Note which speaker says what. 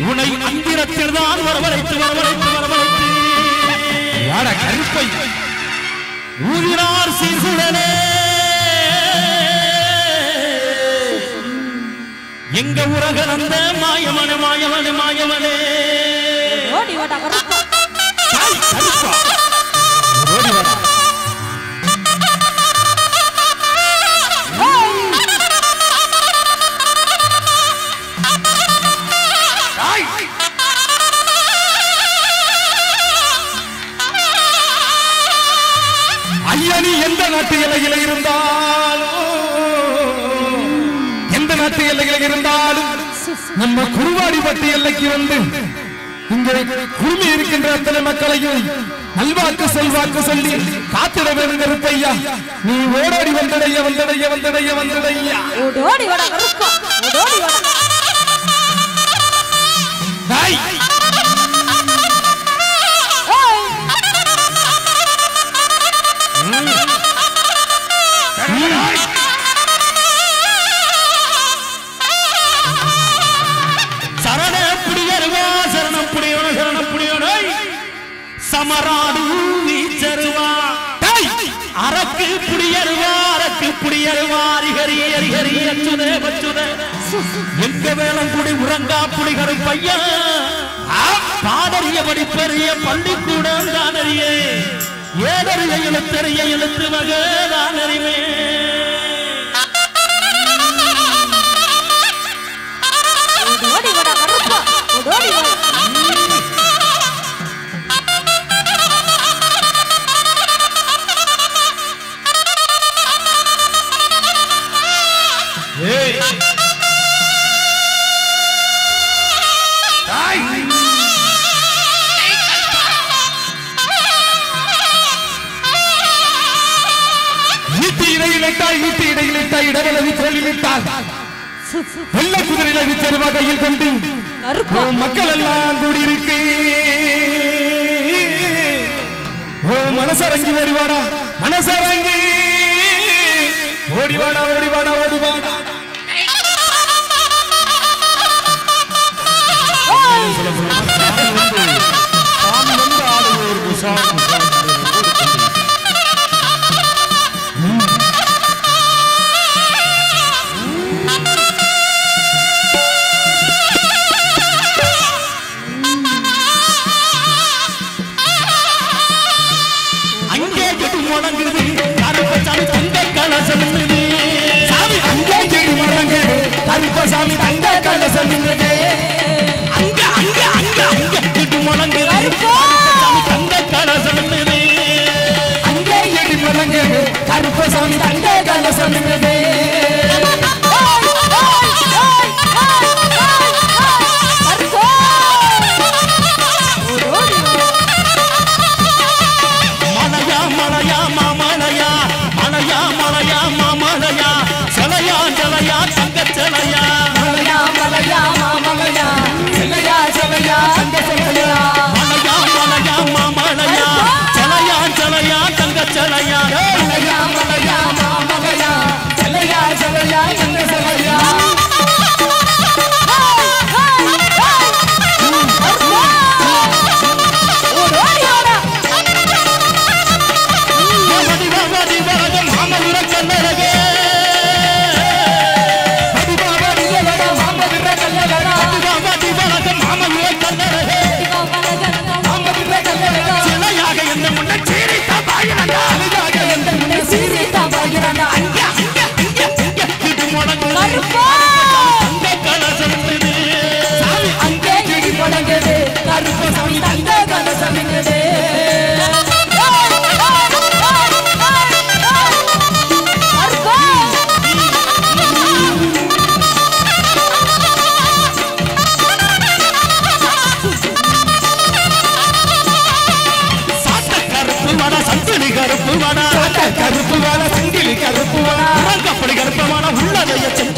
Speaker 1: மந்திரத்தில் தான் வரவழைத்து வரவழைத்து வரவழைத்து.
Speaker 2: வாட கருப்பை.
Speaker 1: ஊதினார் சீர்குழலே எங்க உலகளந்த மாயவனே மாயவனே மாயவனே.
Speaker 3: ஓடி வாடா கருப்பா.
Speaker 2: தாய் கருப்பா. ஓடி தாய் ஐயா நீ எந்த நாட்டு எல்லையில இருந்தாலும்? எந்த நாட்டு எல்லையில இருந்தாலும்? நம்ம குருவாடிப்பட்டி எல்லைக்கு வந்து இங்க குழுமி இருக்கின்ற அத்தனை மக்களையும் நல்வாக்கு செல்வாக்கு சொல்லி காத்திட வேணுங்க இருப்பையா நீ ஓடோடி வந்தடைய வந்தடைய வந்தடைய வந்தடையா.
Speaker 3: ஓடி
Speaker 1: சமராடு வீச்சருவா
Speaker 2: தாய்
Speaker 1: அரக்கு புடியருவா அரக்கு புடியருவா அரிகரி அரிகரி அச்சுதே பச்சுதே. எங்க வேளம் குடி உறங்கா புலிகரும் பையன் பாடறியபடி பெரிய பள்ளிக்கூடம் தானறியே. ஏதறிய எழுத்தறிய எழுத்து
Speaker 2: மகதானறிவே வெள்ள குதிரையில வித்தரு வகையில் கொண்டு மக்கள் எல்லாம் கூடியிருக்கு. ஓ மனசரங்கி ஓடிவாடா மனசரங்கி. ஓடிவாடா ஓடிவாடா சாமி தங்க கண்ண சொல்லுங்க
Speaker 1: அங்க அங்க அங்க அங்க. கிட்டு முழங்குறாரு சாமி தங்க கண்ண
Speaker 2: சொல்லுங்க அங்க எடி முழங்கு கருப்ப சாமி தங்க கண்ண
Speaker 1: சொல்லுங்க மலையா மலையா மலையா. சலையா. चलाया கருப்பு வாடா. கருப்பு
Speaker 2: வாடா செங்கிலி கருப்பு வாடா. கப்படி கருப்பமான உள்ளதைய செஞ்சு